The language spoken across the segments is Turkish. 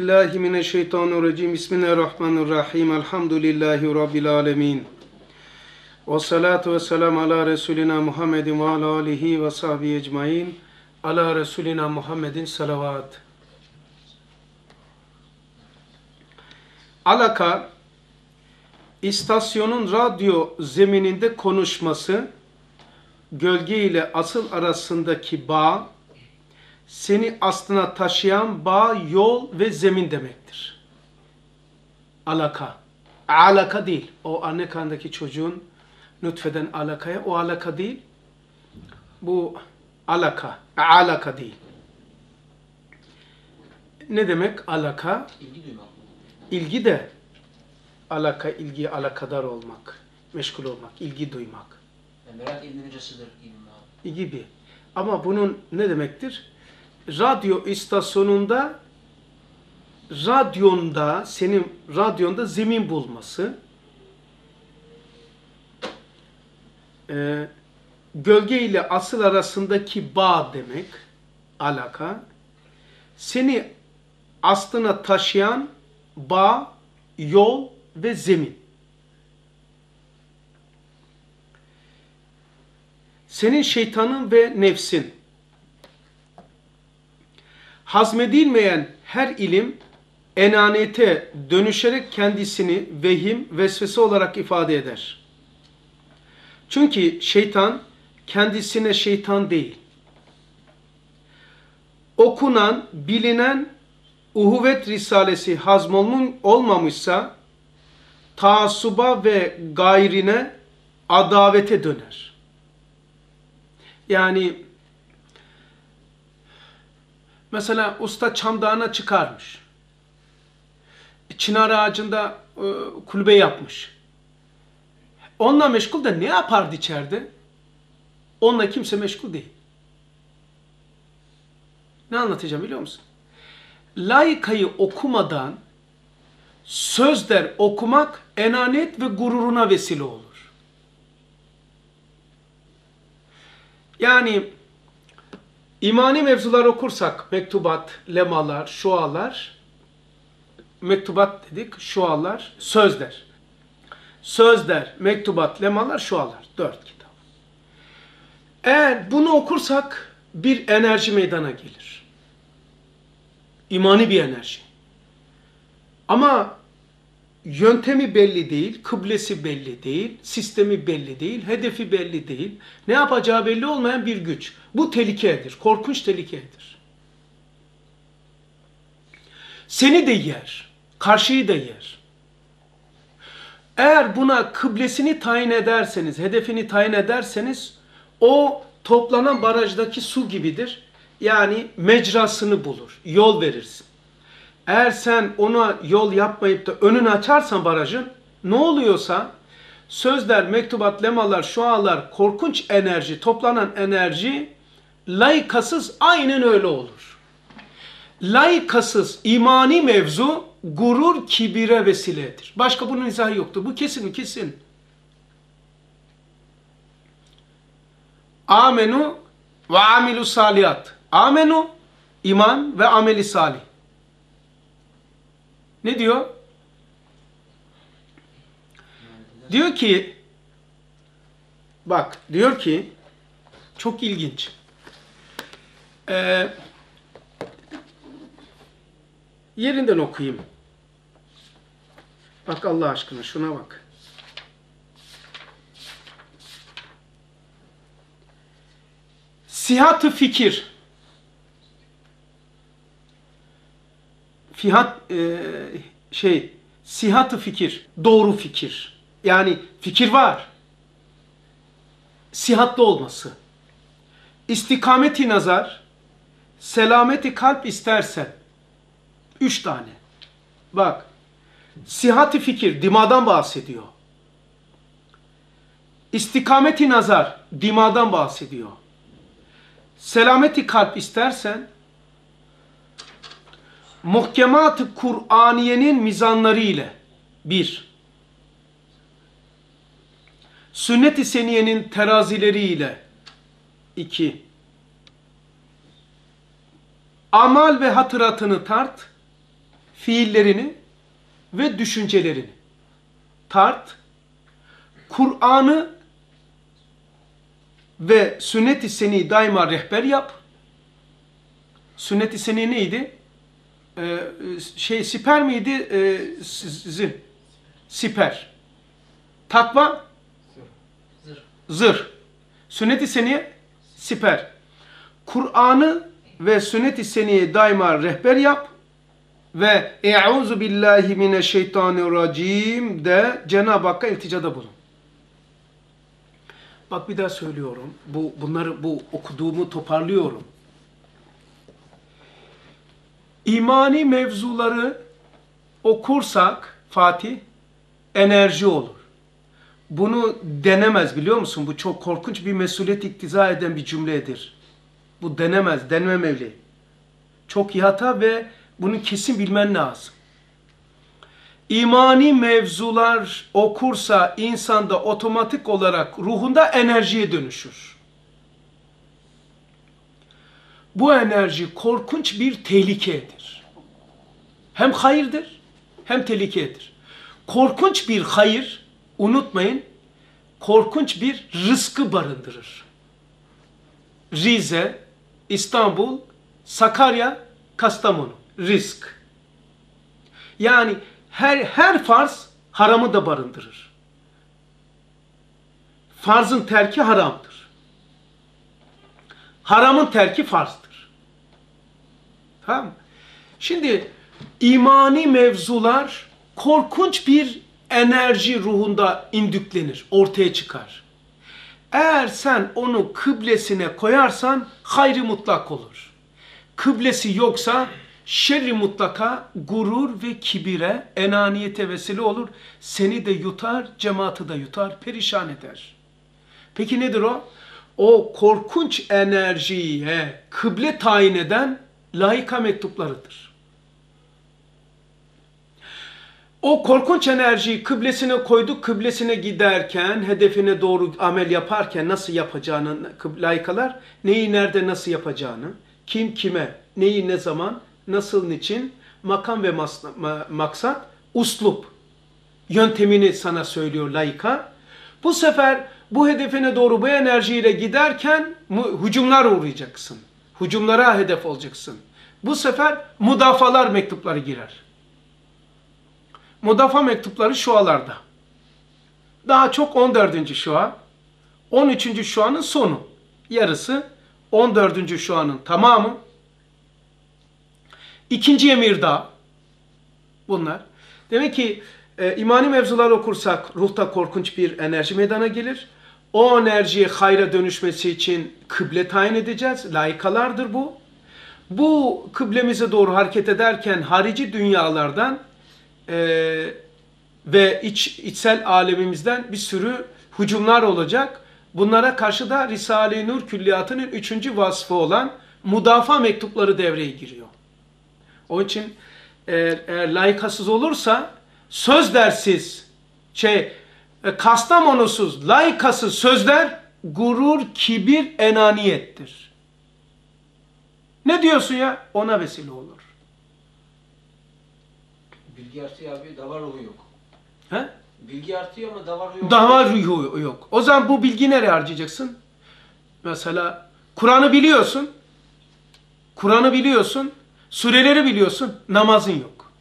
Billahi mineşşeytanirracim. Bismillahirrahmanirrahim. Elhamdülillahi Rabbil alemin. Ve salatu ve selam ala Resulina Muhammedin ve ala alihi ve sahbihi ecmain. Ala Resulina Muhammedin salavat. Alaka, istasyonun radyo zemininde konuşması, gölge ile asıl arasındaki bağ, seni aslına taşıyan bağ, yol ve zemin demektir. Alaka. Alaka değil. O anne karnındaki çocuğun nutfeden alakaya, o alaka değil. Bu alaka. Alaka değil. Ne demek alaka? İlgi duymak. İlgi de alaka, ilgi, alakadar olmak, meşgul olmak, ilgi duymak. Yani merak edilmecesidir ilim abi. gibi. Ama bunun ne demektir? Radyo istasyonunda radyonda senin radyonda zemin bulması e, gölge ile asıl arasındaki bağ demek alaka seni aslına taşıyan bağ, yol ve zemin. Senin şeytanın ve nefsin. Hazmedilmeyen her ilim enaniyete dönüşerek kendisini vehim, vesvese olarak ifade eder. Çünkü şeytan kendisine şeytan değil. Okunan, bilinen uhuvvet risalesi hazmolmun olmamışsa taassuba ve gayrine adavete döner. Yani mesela usta çam dağına çıkarmış. Çınar ağacında e, kulübe yapmış. Onunla meşgul da ne yapardı içeride? Onunla kimse meşgul değil. Ne anlatacağım biliyor musun? Layıkayı okumadan sözler okumak enanet ve gururuna vesile olur. Yani imani mevzular okursak mektubat, lemalar, şualar, mektubat dedik, şualar, sözler. Sözler, mektubat, lemalar, şualar. Dört kitap. Eğer bunu okursak bir enerji meydana gelir. İmani bir enerji. Ama yöntemi belli değil, kıblesi belli değil, sistemi belli değil, hedefi belli değil. Ne yapacağı belli olmayan bir güç. Bu tehlikedir, korkunç tehlikedir. Seni de yer, karşıyı da yer. Eğer buna kıblesini tayin ederseniz, hedefini tayin ederseniz o toplanan barajdaki su gibidir. Yani mecrasını bulur, yol verirsin. Eğer sen ona yol yapmayıp da önünü açarsan barajın ne oluyorsa sözler, mektubat, lemalar, şualar, korkunç enerji, toplanan enerji layıkasız aynen öyle olur. Layıkasız imani mevzu gurur, kibire vesiledir. Başka bunun izahı yoktur. Bu kesin? Kesin. Amenu ve amilu saliyat. Amenu, iman ve ameli salih. Ne diyor? Diyor ki bak diyor ki çok ilginç. Ee, yerinden okuyayım. Bak Allah aşkına şuna bak. Sihat-ı fikir. Fihat e, şey sihat-ı fikir, doğru fikir. Yani fikir var. Sihatlı olması. İstikameti nazar, selameti kalp istersen. Üç tane. Bak. Sihat-ı fikir, dimadan bahsediyor. İstikameti nazar, dimadan bahsediyor. Selameti kalp istersen, muhkemat-ı Kur'aniyenin mizanları ile bir, sünnet-i seniyenin terazileri ile iki, amal ve hatıratını tart, fiillerini ve düşüncelerini tart. Kur'an'ı ve sünnet-i seni daima rehber yap. Sünnet-i seni neydi? Ee, şey siper miydi? Ee, sizin siper. Takva Zırh. zırh. Sünnet-i seniye siper. Kur'an'ı ve sünnet-i seniye daima rehber yap ve e'uzu billahi mineşşeytanirracim de Cenab-ı Hakk'a ilticada bulun. Bak bir daha söylüyorum. Bu bunları bu okuduğumu toparlıyorum. İmani mevzuları okursak Fatih enerji olur. Bunu denemez biliyor musun? Bu çok korkunç bir mesuliyet iktiza eden bir cümledir. Bu denemez, denememeli. Çok iyi hata ve bunu kesin bilmen lazım. İmani mevzular okursa insanda otomatik olarak ruhunda enerjiye dönüşür. Bu enerji korkunç bir tehlikedir. Hem hayırdır hem tehlikedir. Korkunç bir hayır, unutmayın, korkunç bir rızkı barındırır. Rize, İstanbul, Sakarya, Kastamonu. Risk. Yani her her farz haramı da barındırır. Farzın terki haramdır. Haramın terki farzdır. Tamam? Şimdi imani mevzular korkunç bir enerji ruhunda indüklenir, ortaya çıkar. Eğer sen onu kıblesine koyarsan hayrı mutlak olur. Kıblesi yoksa şerri mutlaka gurur ve kibire, enaniyete vesile olur. Seni de yutar, cemaati de yutar, perişan eder. Peki nedir o? O korkunç enerjiye kıble tayin eden laika mektuplarıdır. O korkunç enerjiyi kıblesine koyduk, kıblesine giderken, hedefine doğru amel yaparken nasıl yapacağını layıkalar, neyi nerede nasıl yapacağını, kim kime, neyi ne zaman, nasıl niçin, makam ve maksat, uslup yöntemini sana söylüyor layıka. Bu sefer bu hedefine doğru bu enerjiyle giderken hücumlar uğrayacaksın. Hücumlara hedef olacaksın. Bu sefer mudafalar mektupları girer. Mudafa mektupları şualarda. Daha çok 14. şua, 13. şuanın sonu, yarısı, 14. şuanın tamamı, İkinci emir daha. Bunlar. Demek ki e, imani mevzular okursak ruhta korkunç bir enerji meydana gelir. O enerjiye hayra dönüşmesi için kıble tayin edeceğiz. Layıkalardır bu. Bu kıblemize doğru hareket ederken harici dünyalardan e, ve iç, içsel alemimizden bir sürü hücumlar olacak. Bunlara karşı da Risale-i Nur külliyatının üçüncü vasfı olan mudafa mektupları devreye giriyor. Onun için eğer, eğer layıkasız olursa söz dersiz, şey, e, kastamonusuz, layıkasız sözler gurur, kibir, enaniyettir. Ne diyorsun ya? Ona vesile olur. Bilgi artıyor abi, davar ruhu yok. He? Bilgi artıyor ama davar ruhu yok. Davar ruhu yok. O zaman bu bilgi nereye harcayacaksın? Mesela Kur'an'ı biliyorsun. Kur'an'ı biliyorsun. Sureleri biliyorsun, namazın yok.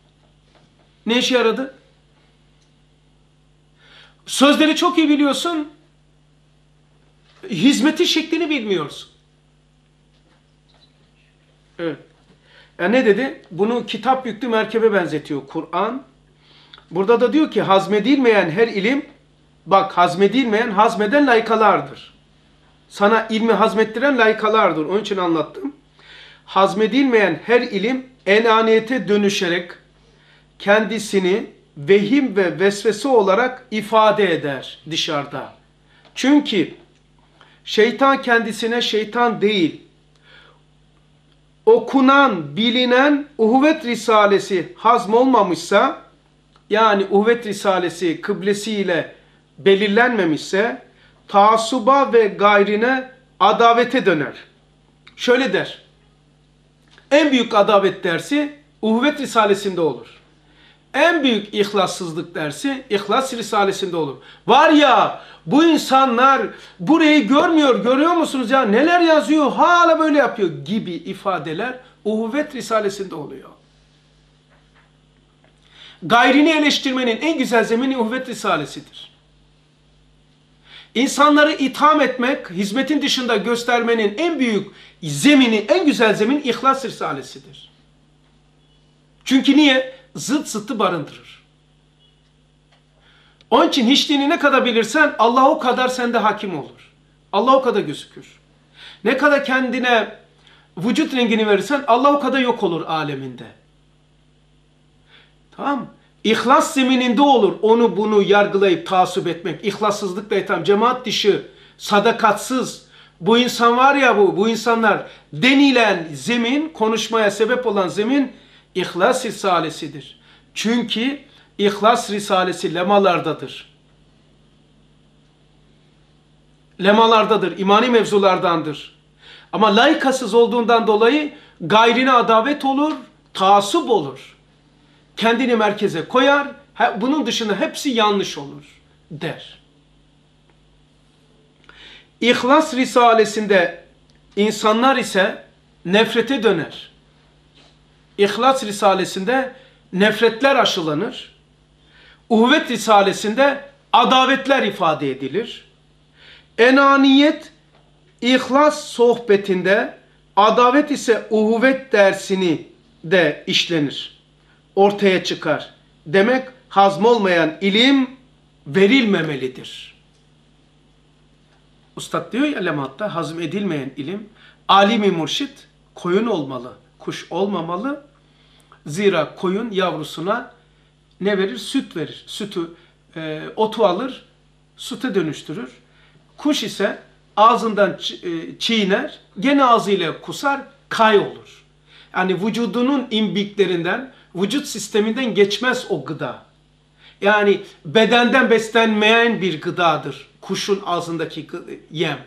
Ne işe yaradı? Sözleri çok iyi biliyorsun, hizmeti şeklini bilmiyorsun. Evet. Ya ne dedi? Bunu kitap yüklü merkebe benzetiyor Kur'an. Burada da diyor ki hazmedilmeyen her ilim, bak hazmedilmeyen hazmeden layıkalardır. Sana ilmi hazmettiren layıkalardır. Onun için anlattım hazmedilmeyen her ilim enaniyete dönüşerek kendisini vehim ve vesvese olarak ifade eder dışarıda. Çünkü şeytan kendisine şeytan değil, okunan, bilinen uhuvvet risalesi hazm olmamışsa, yani uhuvvet risalesi kıblesiyle belirlenmemişse, taasuba ve gayrine adavete döner. Şöyle der, en büyük adavet dersi Uhuvvet Risalesi'nde olur. En büyük ihlassızlık dersi İhlas Risalesi'nde olur. Var ya bu insanlar burayı görmüyor görüyor musunuz ya neler yazıyor hala böyle yapıyor gibi ifadeler Uhuvvet Risalesi'nde oluyor. Gayrini eleştirmenin en güzel zemini Uhuvvet Risalesi'dir. İnsanları itham etmek, hizmetin dışında göstermenin en büyük zemini, en güzel zemin İhlas Risalesi'dir. Çünkü niye? Zıt zıttı barındırır. Onun için hiçliğini ne kadar bilirsen Allah o kadar sende hakim olur. Allah o kadar gözükür. Ne kadar kendine vücut rengini verirsen Allah o kadar yok olur aleminde. Tamam mı? İhlas zemininde olur onu bunu yargılayıp taassup etmek. İhlassızlıkla itham, cemaat dışı, sadakatsız. Bu insan var ya bu, bu insanlar denilen zemin, konuşmaya sebep olan zemin İhlas Risalesidir. Çünkü İhlas Risalesi lemalardadır. Lemalardadır, imani mevzulardandır. Ama layıkasız olduğundan dolayı gayrine adavet olur, taassup olur. Kendini merkeze koyar, bunun dışında hepsi yanlış olur der. İhlas Risalesi'nde insanlar ise nefrete döner. İhlas Risalesi'nde nefretler aşılanır. Uhvet Risalesi'nde adavetler ifade edilir. Enaniyet İhlas sohbetinde adavet ise uhuvvet dersini de işlenir. Ortaya çıkar. Demek hazmolmayan ilim verilmemelidir. Ustad diyor ya lematta hazm edilmeyen ilim alimi murşit koyun olmalı, kuş olmamalı. Zira koyun yavrusuna ne verir? Süt verir. Sütü, e, otu alır, süte dönüştürür. Kuş ise ağzından e, çiğner, gene ağzıyla kusar, kay olur. Yani vücudunun imbiklerinden, vücut sisteminden geçmez o gıda. Yani bedenden beslenmeyen bir gıdadır kuşun ağzındaki yem.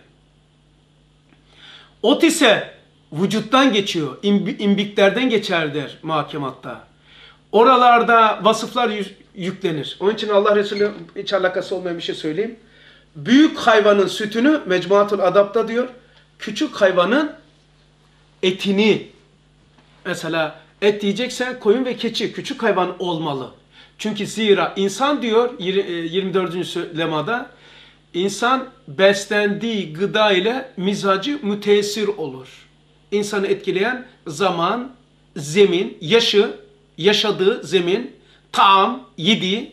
Ot ise vücuttan geçiyor, imbiklerden geçer der muhakematta. Oralarda vasıflar yüklenir. Onun için Allah Resulü hiç alakası olmayan bir şey söyleyeyim. Büyük hayvanın sütünü Mecmuatul Adap'ta diyor. Küçük hayvanın etini mesela et diyeceksen koyun ve keçi küçük hayvan olmalı. Çünkü zira insan diyor 24. lemada insan beslendiği gıda ile mizacı müteessir olur. İnsanı etkileyen zaman, zemin, yaşı, yaşadığı zemin, taam, yediği,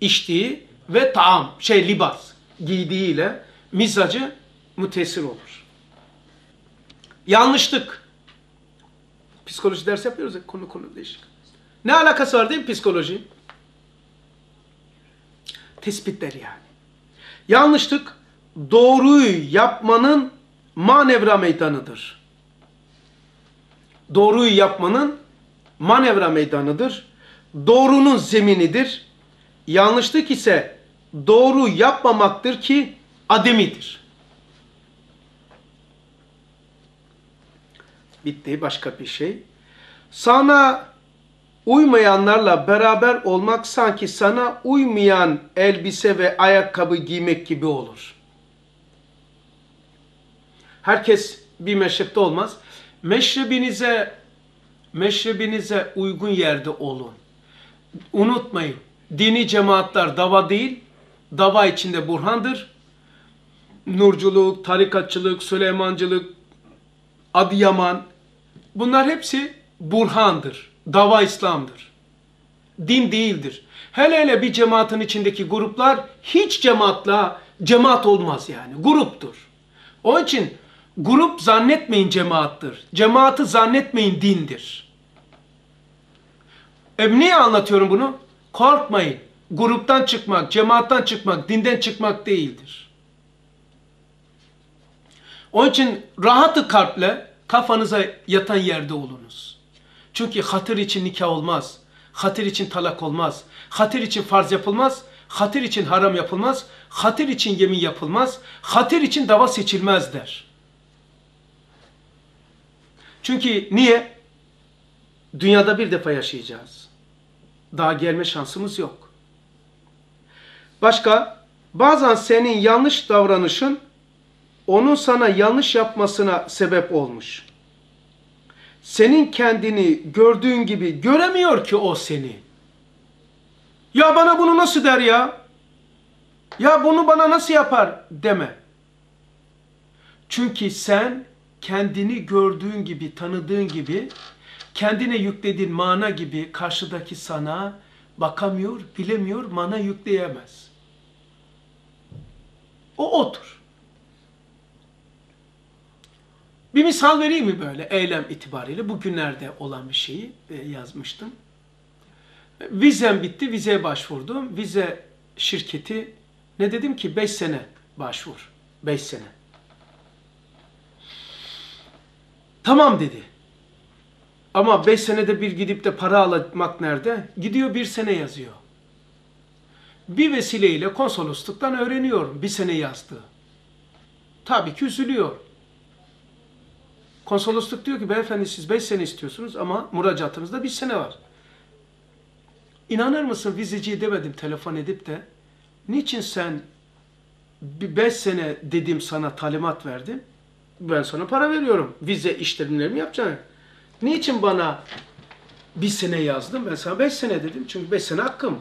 içtiği ve taam, şey libas, giydiğiyle mizacı müteessir olur. Yanlışlık. Psikoloji ders yapıyoruz ya konu konu değişik. Ne alakası var değil mi psikoloji? Tespitler yani. Yanlışlık doğruyu yapmanın manevra meydanıdır. Doğruyu yapmanın manevra meydanıdır. Doğrunun zeminidir. Yanlışlık ise doğru yapmamaktır ki ademidir. Bitti başka bir şey. Sana uymayanlarla beraber olmak sanki sana uymayan elbise ve ayakkabı giymek gibi olur. Herkes bir meşrepte olmaz. Meşrebinize meşrebinize uygun yerde olun. Unutmayın. Dini cemaatler dava değil, dava içinde burhandır. Nurculuk, tarikatçılık, Süleymancılık, Adıyaman bunlar hepsi burhandır. Dava İslam'dır. Din değildir. Hele hele bir cemaatin içindeki gruplar hiç cemaatla cemaat olmaz yani. Gruptur. Onun için grup zannetmeyin cemaattır. Cemaati zannetmeyin dindir. E niye anlatıyorum bunu? Korkmayın. Gruptan çıkmak, cemaattan çıkmak, dinden çıkmak değildir. Onun için rahatı kalple kafanıza yatan yerde olunuz. Çünkü hatır için nikah olmaz. Hatır için talak olmaz. Hatır için farz yapılmaz. Hatır için haram yapılmaz. Hatır için yemin yapılmaz. Hatır için dava seçilmez der. Çünkü niye? Dünyada bir defa yaşayacağız. Daha gelme şansımız yok. Başka, bazen senin yanlış davranışın onun sana yanlış yapmasına sebep olmuş. Senin kendini gördüğün gibi göremiyor ki o seni. Ya bana bunu nasıl der ya? Ya bunu bana nasıl yapar deme. Çünkü sen kendini gördüğün gibi, tanıdığın gibi, kendine yüklediğin mana gibi karşıdaki sana bakamıyor, bilemiyor, mana yükleyemez. O otur. Bir misal vereyim mi böyle eylem itibariyle? Bugünlerde olan bir şeyi e, yazmıştım. Vizem bitti, vizeye başvurdum. Vize şirketi ne dedim ki 5 sene başvur. 5 sene. Tamam dedi. Ama 5 senede bir gidip de para almak nerede? Gidiyor bir sene yazıyor. Bir vesileyle konsolosluktan öğreniyorum bir sene yazdığı. Tabii ki üzülüyor. Konsolosluk diyor ki beyefendi siz 5 sene istiyorsunuz ama müracaatınızda bir sene var. İnanır mısın vizeciye demedim telefon edip de niçin sen bir 5 sene dedim sana talimat verdim. Ben sana para veriyorum. Vize işlemlerimi yapacağım. Niçin bana bir sene yazdım? Ben sana 5 sene dedim. Çünkü 5 sene hakkım.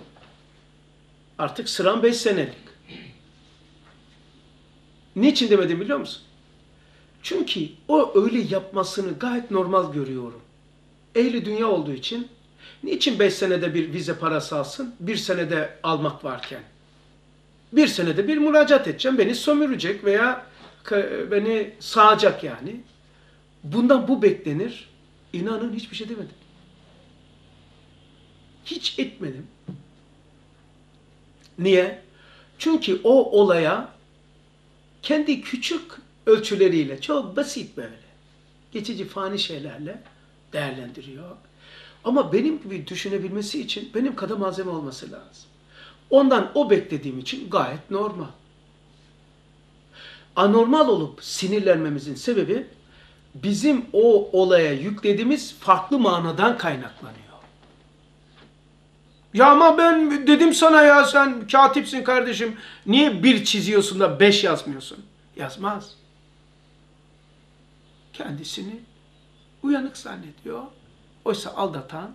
Artık sıram 5 senelik. Niçin demedim biliyor musun? Çünkü o öyle yapmasını gayet normal görüyorum. Ehli dünya olduğu için niçin 5 senede bir vize parası alsın, bir senede almak varken? Bir senede bir müracaat edeceğim, beni sömürecek veya beni sağacak yani. Bundan bu beklenir. İnanın hiçbir şey demedim. Hiç etmedim. Niye? Çünkü o olaya kendi küçük ölçüleriyle çok basit böyle geçici fani şeylerle değerlendiriyor. Ama benim gibi düşünebilmesi için benim kadar malzeme olması lazım. Ondan o beklediğim için gayet normal. Anormal olup sinirlenmemizin sebebi bizim o olaya yüklediğimiz farklı manadan kaynaklanıyor. Ya ama ben dedim sana ya sen katipsin kardeşim. Niye bir çiziyorsun da beş yazmıyorsun? Yazmaz. Kendisini uyanık zannediyor. Oysa aldatan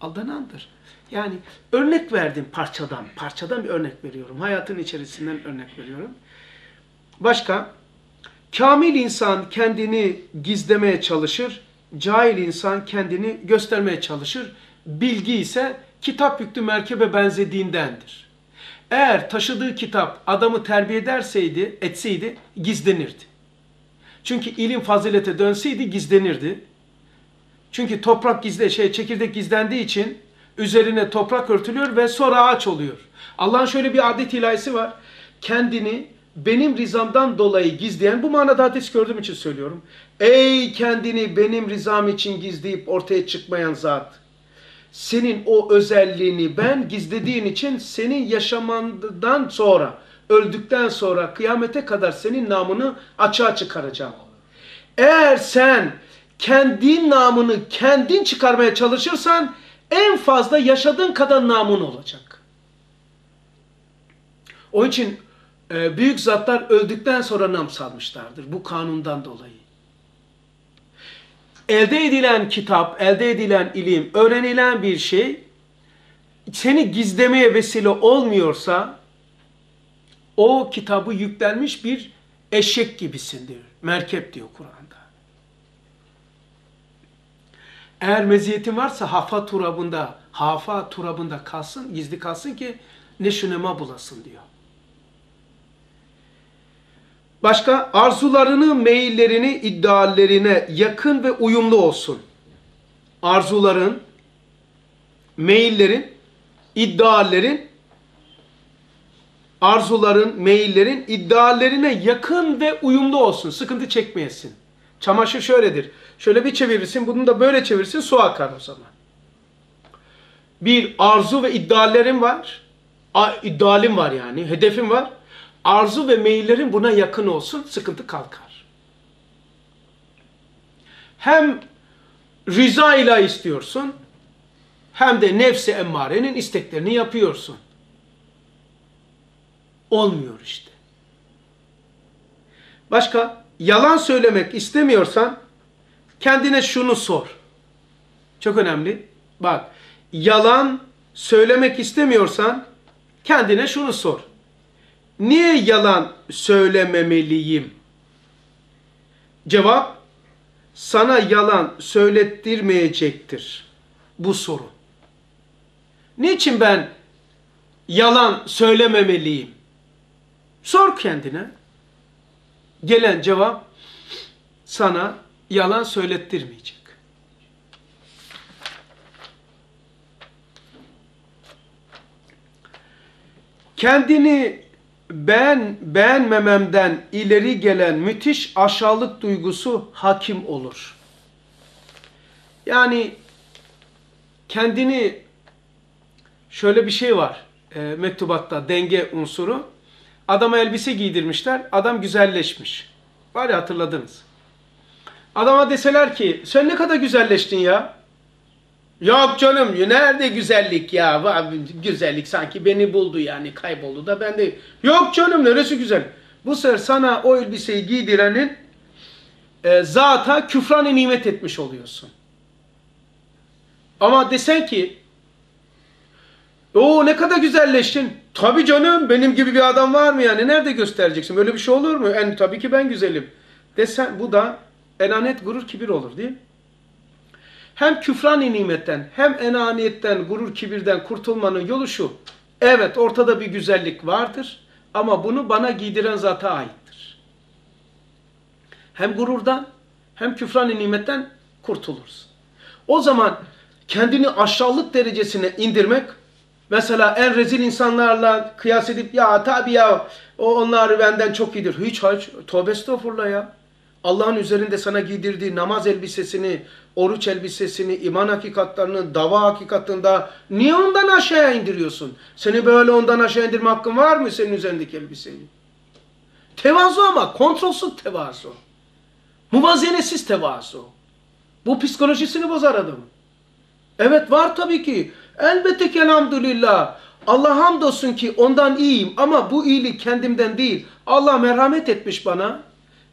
aldanandır. Yani örnek verdim parçadan. Parçadan bir örnek veriyorum. Hayatın içerisinden örnek veriyorum. Başka? Kamil insan kendini gizlemeye çalışır. Cahil insan kendini göstermeye çalışır. Bilgi ise kitap yüklü merkebe benzediğindendir. Eğer taşıdığı kitap adamı terbiye ederseydi, etseydi gizlenirdi. Çünkü ilim fazilete dönseydi gizlenirdi. Çünkü toprak gizle şey çekirdek gizlendiği için üzerine toprak örtülüyor ve sonra ağaç oluyor. Allah'ın şöyle bir adet ilahisi var. Kendini benim rizamdan dolayı gizleyen, bu manada hadis gördüğüm için söylüyorum. Ey kendini benim rizam için gizleyip ortaya çıkmayan zat. Senin o özelliğini ben gizlediğin için senin yaşamandan sonra, öldükten sonra kıyamete kadar senin namını açığa çıkaracağım. Eğer sen kendi namını kendin çıkarmaya çalışırsan en fazla yaşadığın kadar namın olacak. Onun için e, büyük zatlar öldükten sonra nam salmışlardır bu kanundan dolayı. Elde edilen kitap, elde edilen ilim, öğrenilen bir şey seni gizlemeye vesile olmuyorsa o kitabı yüklenmiş bir eşek gibisindir. Merkep diyor Kur'an'da. Eğer meziyetin varsa hafa turabında, hafa turabında kalsın, gizli kalsın ki ne şunema bulasın diyor. Başka arzularını, meyillerini, ideallerine yakın ve uyumlu olsun. Arzuların, meyillerin, ideallerin, arzuların, meyillerin, ideallerine yakın ve uyumlu olsun. Sıkıntı çekmeyesin. Çamaşır şöyledir. Şöyle bir çevirirsin, bunu da böyle çevirirsin, su akar o zaman. Bir arzu ve ideallerin var. İdealim var yani, hedefim var. Arzu ve meyillerin buna yakın olsun, sıkıntı kalkar. Hem rıza ile istiyorsun hem de nefsi emmarenin isteklerini yapıyorsun. Olmuyor işte. Başka yalan söylemek istemiyorsan kendine şunu sor. Çok önemli. Bak yalan söylemek istemiyorsan kendine şunu sor. Niye yalan söylememeliyim? Cevap sana yalan söylettirmeyecektir bu soru. Niçin ben yalan söylememeliyim? Sor kendine. Gelen cevap sana yalan söylettirmeyecek. Kendini ben beğenmememden ileri gelen müthiş aşağılık duygusu hakim olur. Yani kendini şöyle bir şey var e, mektubatta denge unsuru. Adama elbise giydirmişler. Adam güzelleşmiş. Var ya hatırladınız. Adama deseler ki sen ne kadar güzelleştin ya. Yok canım nerede güzellik ya. Güzellik sanki beni buldu yani kayboldu da ben de. Yok canım neresi güzel. Bu sefer sana o elbiseyi giydirenin e, zata küfrani nimet etmiş oluyorsun. Ama desen ki o ne kadar güzelleştin. Tabii canım benim gibi bir adam var mı yani? Nerede göstereceksin? Böyle bir şey olur mu? En tabii ki ben güzelim. Desen bu da enanet gurur kibir olur değil mi? Hem küfran nimetten hem enaniyetten, gurur kibirden kurtulmanın yolu şu. Evet ortada bir güzellik vardır ama bunu bana giydiren zata aittir. Hem gururdan hem küfran nimetten kurtuluruz. O zaman kendini aşağılık derecesine indirmek Mesela en rezil insanlarla kıyas edip ya tabi ya o onlar benden çok iyidir. Hiç hiç tövbe estağfurullah ya. Allah'ın üzerinde sana giydirdiği namaz elbisesini, oruç elbisesini, iman hakikatlarını, dava hakikatında niye ondan aşağıya indiriyorsun? Seni böyle ondan aşağı indirme hakkın var mı senin üzerindeki elbiseyi? Tevazu ama kontrolsüz tevazu. Muvazenetsiz tevazu. Bu psikolojisini bozar adamın. Evet var tabii ki. Elbette ki elhamdülillah. Allah hamdolsun ki ondan iyiyim ama bu iyilik kendimden değil. Allah merhamet etmiş bana.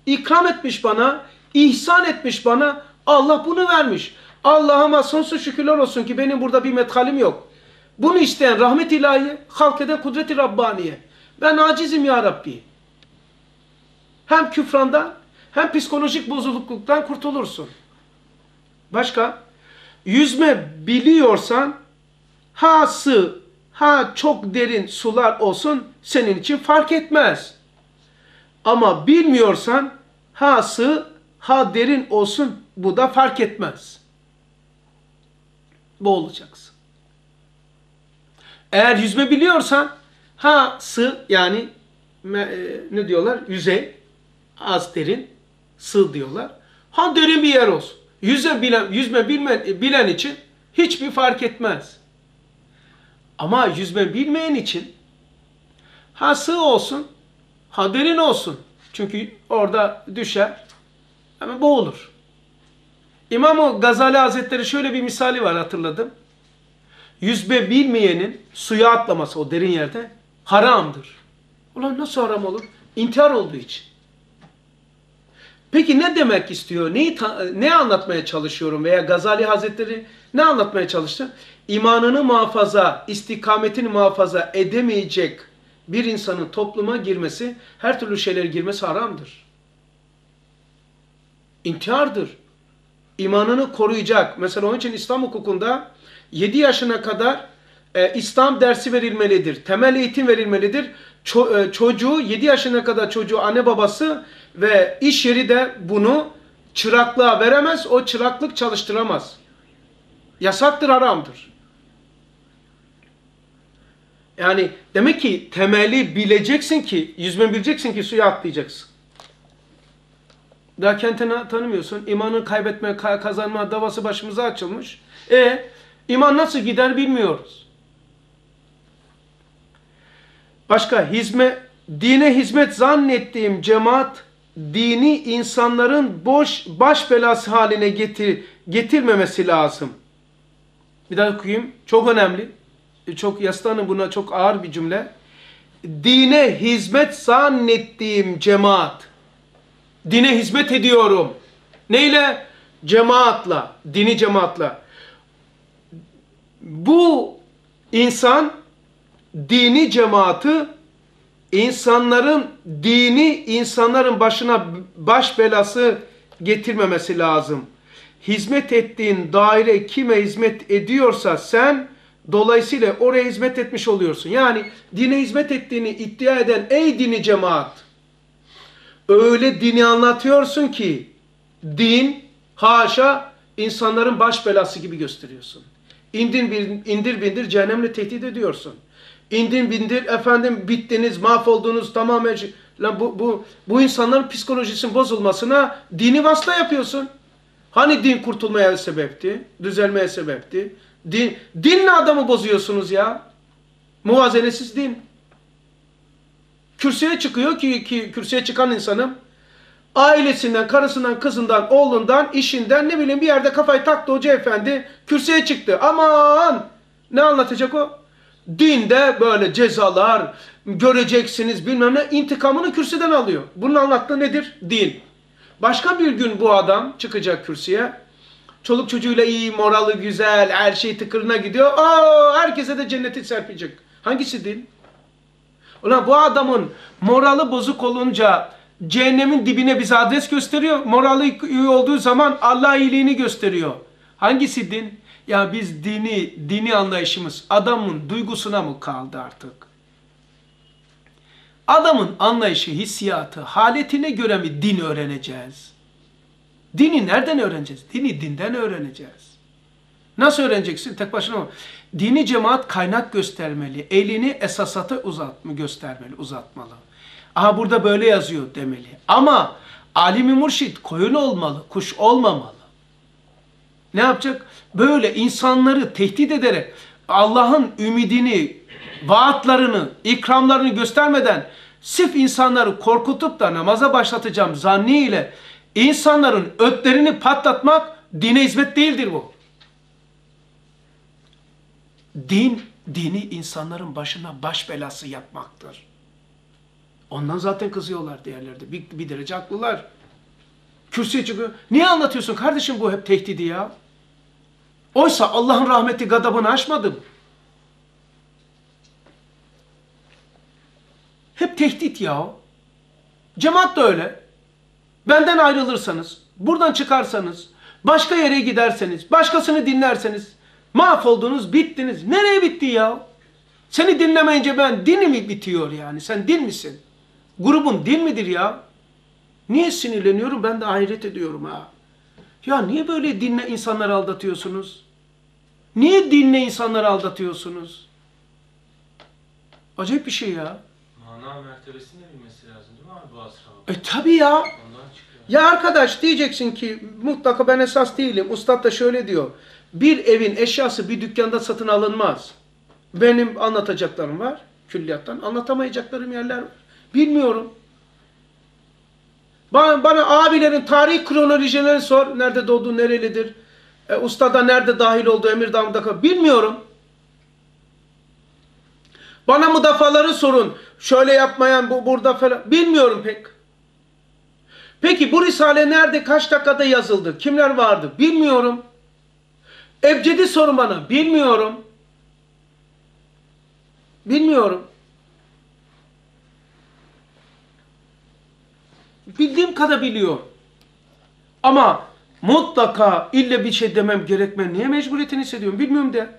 İkram etmiş bana. ihsan etmiş bana. Allah bunu vermiş. Allah'ıma sonsuz şükürler olsun ki benim burada bir methalim yok. Bunu isteyen rahmet ilahi, halk eden kudreti Rabbaniye. Ben acizim ya Rabbi. Hem küfrandan hem psikolojik bozukluktan kurtulursun. Başka? Yüzme biliyorsan ha sığ ha çok derin sular olsun senin için fark etmez. Ama bilmiyorsan ha sığ ha derin olsun bu da fark etmez. Boğulacaksın. Eğer yüzme biliyorsan ha sığ yani ne diyorlar? Yüzey az derin sığ diyorlar. Ha derin bir yer olsun. Yüzme bilen, yüzme bilmen, bilen için hiçbir fark etmez. Ama yüzme bilmeyen için ha sığ olsun, ha derin olsun. Çünkü orada düşer, ama boğulur. İmam-ı Gazali Hazretleri şöyle bir misali var hatırladım. Yüzme bilmeyenin suya atlaması o derin yerde haramdır. Ulan nasıl haram olur? İntihar olduğu için. Peki ne demek istiyor? Neyi ne anlatmaya çalışıyorum veya Gazali Hazretleri ne anlatmaya çalıştı? İmanını muhafaza, istikametini muhafaza edemeyecek bir insanın topluma girmesi, her türlü şeylere girmesi haramdır. İntihardır. İmanını koruyacak. Mesela onun için İslam hukukunda 7 yaşına kadar e, İslam dersi verilmelidir. Temel eğitim verilmelidir. Ço e, çocuğu 7 yaşına kadar çocuğu anne babası ve iş yeri de bunu çıraklığa veremez. O çıraklık çalıştıramaz. Yasaktır, haramdır. Yani demek ki temeli bileceksin ki, yüzme bileceksin ki suya atlayacaksın. Daha kendini tanımıyorsun. İmanı kaybetme, kazanma davası başımıza açılmış. E iman nasıl gider bilmiyoruz. Başka hizmet, dine hizmet zannettiğim cemaat dini insanların boş baş belası haline getir, getirmemesi lazım. Bir daha okuyayım. Çok önemli. Çok yaslanın buna çok ağır bir cümle. Dine hizmet zannettiğim cemaat. Dine hizmet ediyorum. Neyle? Cemaatla. Dini cemaatla. Bu insan dini cemaati insanların dini insanların başına baş belası getirmemesi lazım. Hizmet ettiğin daire kime hizmet ediyorsa sen dolayısıyla oraya hizmet etmiş oluyorsun. Yani dine hizmet ettiğini iddia eden ey dini cemaat öyle dini anlatıyorsun ki din haşa insanların baş belası gibi gösteriyorsun. İndir, bir- indir bindir cehennemle tehdit ediyorsun. İndir bindir efendim bittiniz mahvoldunuz tamamen Lan bu, bu, bu insanların psikolojisinin bozulmasına dini vasıta yapıyorsun. Hani din kurtulmaya sebepti, düzelmeye sebepti. Din, dinle adamı bozuyorsunuz ya. Muvazenesiz din. Kürsüye çıkıyor ki, ki kürsüye çıkan insanım ailesinden, karısından, kızından, oğlundan, işinden ne bileyim bir yerde kafayı taktı hoca efendi kürsüye çıktı. Aman! Ne anlatacak o? Dinde böyle cezalar göreceksiniz bilmem ne intikamını kürsüden alıyor. Bunun anlattığı nedir? Din. Başka bir gün bu adam çıkacak kürsüye. Çoluk çocuğuyla iyi, moralı güzel, her şey tıkırına gidiyor. Aa, herkese de cenneti serpecek. Hangisi din? Ulan bu adamın moralı bozuk olunca cehennemin dibine bize adres gösteriyor. Moralı iyi olduğu zaman Allah iyiliğini gösteriyor. Hangisi din? Ya biz dini, dini anlayışımız adamın duygusuna mı kaldı artık? Adamın anlayışı, hissiyatı, haletine göre mi din öğreneceğiz? Dini nereden öğreneceğiz? Dini dinden öğreneceğiz. Nasıl öğreneceksin? Tek başına mı? Dini cemaat kaynak göstermeli. Elini esasata uzat göstermeli, uzatmalı. Aha burada böyle yazıyor demeli. Ama alimi murşit koyun olmalı, kuş olmamalı. Ne yapacak? Böyle insanları tehdit ederek Allah'ın ümidini, vaatlarını, ikramlarını göstermeden sırf insanları korkutup da namaza başlatacağım zanniyle insanların ötlerini patlatmak dine hizmet değildir bu. Din, dini insanların başına baş belası yapmaktır. Ondan zaten kızıyorlar diğerlerde. Bir, bir derece haklılar. Kürsüye çıkıyor. Niye anlatıyorsun kardeşim bu hep tehdidi ya? Oysa Allah'ın rahmeti gadabını aşmadım. Hep tehdit ya. Cemaat da öyle. Benden ayrılırsanız, buradan çıkarsanız, başka yere giderseniz, başkasını dinlerseniz, mahvoldunuz, bittiniz. Nereye bitti ya? Seni dinlemeyince ben dini mi bitiyor yani? Sen din misin? Grubun din midir ya? Niye sinirleniyorum? Ben de hayret ediyorum ha. Ya niye böyle dinle insanları aldatıyorsunuz? Niye dinle insanları aldatıyorsunuz? Acayip bir şey ya. Mana mertebesini de bilmesi lazım değil mi abi bu asra? E tabi ya. Ya arkadaş diyeceksin ki mutlaka ben esas değilim. Ustad da şöyle diyor. Bir evin eşyası bir dükkanda satın alınmaz. Benim anlatacaklarım var külliyattan. Anlatamayacaklarım yerler var. Bilmiyorum. Bana, bana abilerin tarih kronolojilerini sor. Nerede doğdu, nerelidir? E, ustada nerede dahil oldu, emir damda Bilmiyorum. Bana müdafaları sorun. Şöyle yapmayan bu burada falan. Bilmiyorum pek. Peki bu risale nerede, kaç dakikada yazıldı? Kimler vardı? Bilmiyorum. Ebcedi sorun bana. Bilmiyorum. Bilmiyorum. Bildiğim kadar biliyor. Ama mutlaka ille bir şey demem gerekme. Niye mecburiyetini hissediyorum bilmiyorum de.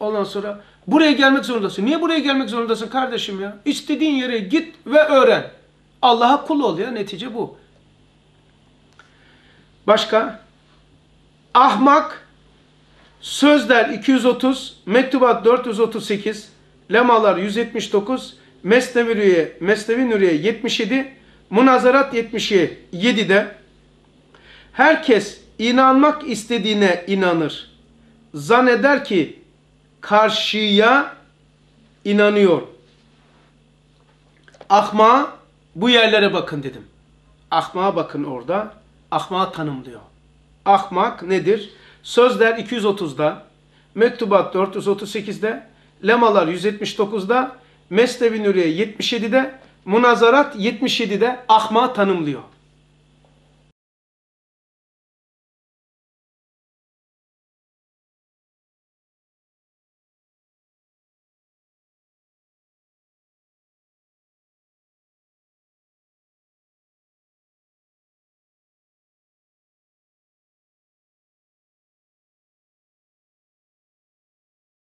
Ondan sonra buraya gelmek zorundasın. Niye buraya gelmek zorundasın kardeşim ya? İstediğin yere git ve öğren. Allah'a kul ol ya netice bu. Başka? Ahmak Sözler 230, Mektubat 438, Lemalar 179, Mesnevi Nuriye, Mesnevi Nuriye 77, Munazarat 77'de herkes inanmak istediğine inanır. Zanneder ki karşıya inanıyor. Ahma bu yerlere bakın dedim. Ahmağa bakın orada. Ahmağı tanımlıyor. ahmak nedir? Sözler 230'da, Mektubat 438'de, Lemalar 179'da, Mesnevi Nuriye 77'de, Munazarat 77'de ahma tanımlıyor.